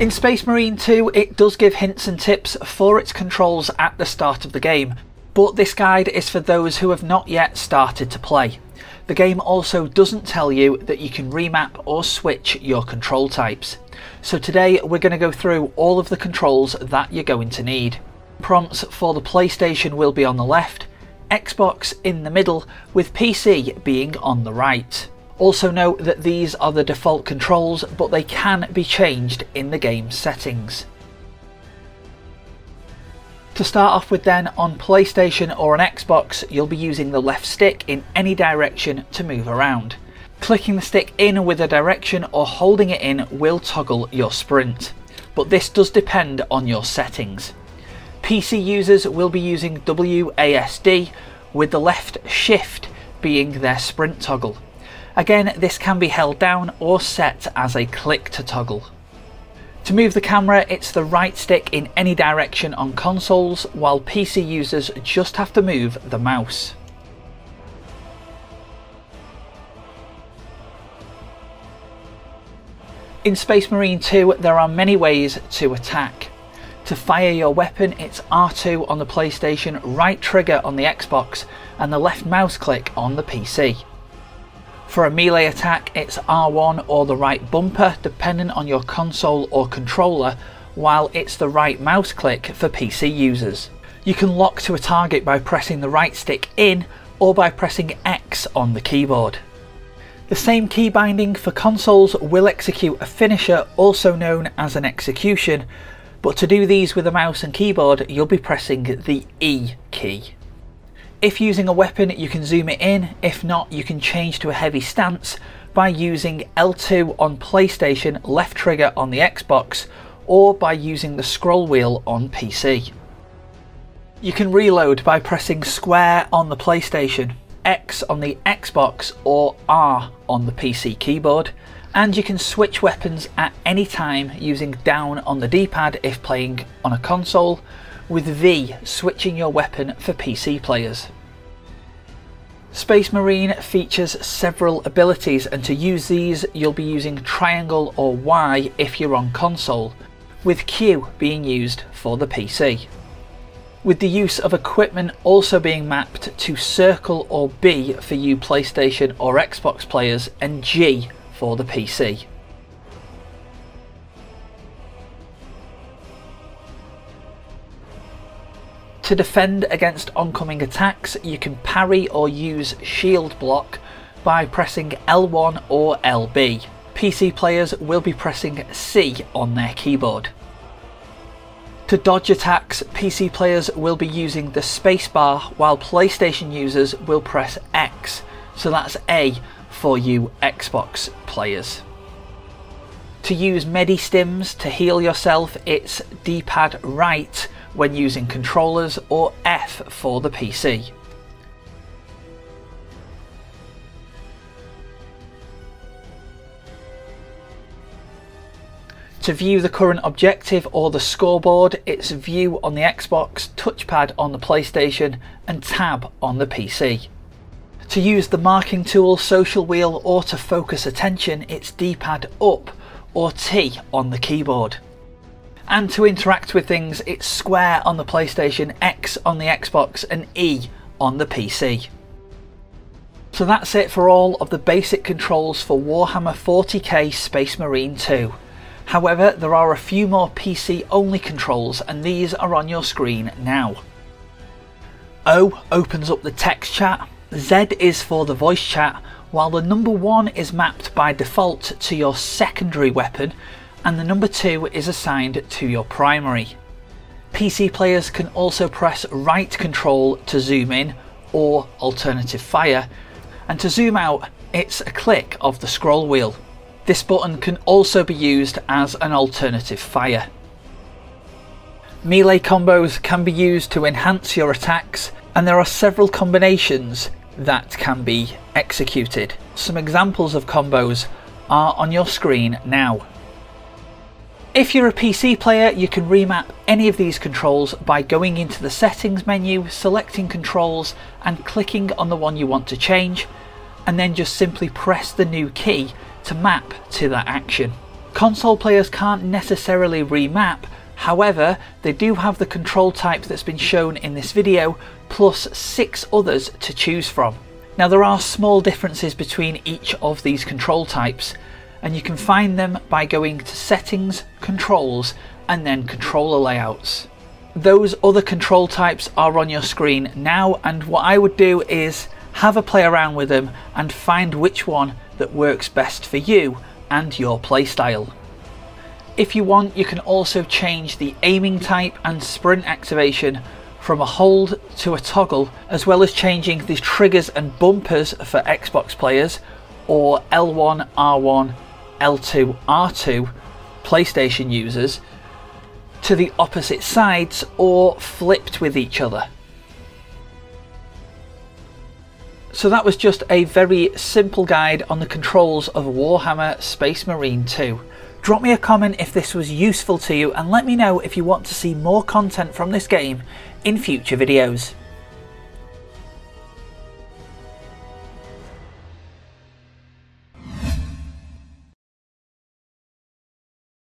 In Space Marine 2 it does give hints and tips for its controls at the start of the game, but this guide is for those who have not yet started to play. The game also doesn't tell you that you can remap or switch your control types. So today we're going to go through all of the controls that you're going to need. Prompts for the PlayStation will be on the left, Xbox in the middle, with PC being on the right. Also note that these are the default controls, but they can be changed in the game settings. To start off with then, on PlayStation or an Xbox, you'll be using the left stick in any direction to move around. Clicking the stick in with a direction or holding it in will toggle your sprint, but this does depend on your settings. PC users will be using WASD with the left shift being their sprint toggle. Again, this can be held down or set as a click to toggle. To move the camera, it's the right stick in any direction on consoles, while PC users just have to move the mouse. In Space Marine 2 there are many ways to attack. To fire your weapon it's R2 on the PlayStation, right trigger on the Xbox and the left mouse click on the PC. For a melee attack it's R1 or the right bumper depending on your console or controller while it's the right mouse click for PC users. You can lock to a target by pressing the right stick in or by pressing X on the keyboard. The same key binding for consoles will execute a finisher also known as an execution, but to do these with a mouse and keyboard you'll be pressing the E key. If using a weapon you can zoom it in, if not you can change to a heavy stance by using L2 on PlayStation, left trigger on the Xbox, or by using the scroll wheel on PC. You can reload by pressing square on the PlayStation, X on the Xbox or R on the PC keyboard and you can switch weapons at any time using down on the D-pad if playing on a console, with V switching your weapon for PC players. Space Marine features several abilities and to use these you'll be using triangle or Y if you're on console, with Q being used for the PC with the use of equipment also being mapped to circle or B for you PlayStation or Xbox players and G for the PC. To defend against oncoming attacks you can parry or use shield block by pressing L1 or LB. PC players will be pressing C on their keyboard. To dodge attacks, PC players will be using the spacebar while PlayStation users will press X, so that's A for you Xbox players. To use Medi-Stims to heal yourself, it's D-pad right when using controllers or F for the PC. To view the current objective or the scoreboard, it's view on the Xbox, touchpad on the PlayStation and tab on the PC. To use the marking tool, social wheel or to focus attention, it's D-pad up or T on the keyboard. And to interact with things, it's square on the PlayStation, X on the Xbox and E on the PC. So that's it for all of the basic controls for Warhammer 40k Space Marine 2. However, there are a few more PC only controls and these are on your screen now. O opens up the text chat, Z is for the voice chat, while the number 1 is mapped by default to your secondary weapon and the number 2 is assigned to your primary. PC players can also press right control to zoom in or alternative fire and to zoom out it's a click of the scroll wheel. This button can also be used as an alternative fire. Melee combos can be used to enhance your attacks and there are several combinations that can be executed. Some examples of combos are on your screen now. If you're a PC player you can remap any of these controls by going into the settings menu, selecting controls and clicking on the one you want to change and then just simply press the new key to map to that action. Console players can't necessarily remap, however they do have the control type that's been shown in this video plus six others to choose from. Now there are small differences between each of these control types and you can find them by going to settings, controls and then controller layouts. Those other control types are on your screen now and what I would do is have a play around with them and find which one that works best for you and your playstyle. If you want, you can also change the aiming type and sprint activation from a hold to a toggle, as well as changing the triggers and bumpers for Xbox players, or L1, R1, L2, R2 PlayStation users, to the opposite sides or flipped with each other. So that was just a very simple guide on the controls of Warhammer Space Marine 2. Drop me a comment if this was useful to you and let me know if you want to see more content from this game in future videos.